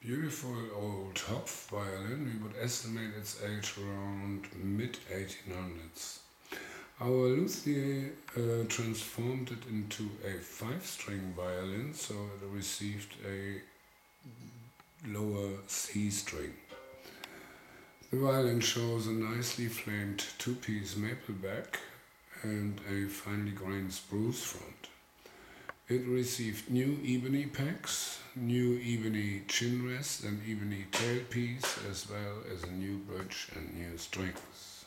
Beautiful old Hopf violin, we would estimate its age around mid 1800s. Our luthier uh, transformed it into a five string violin, so it received a lower C string. The violin shows a nicely flamed two piece maple back and a finely grained spruce front. It received new ebony pegs, new ebony chin rest and ebony tailpiece, as well as a new bridge and new strings.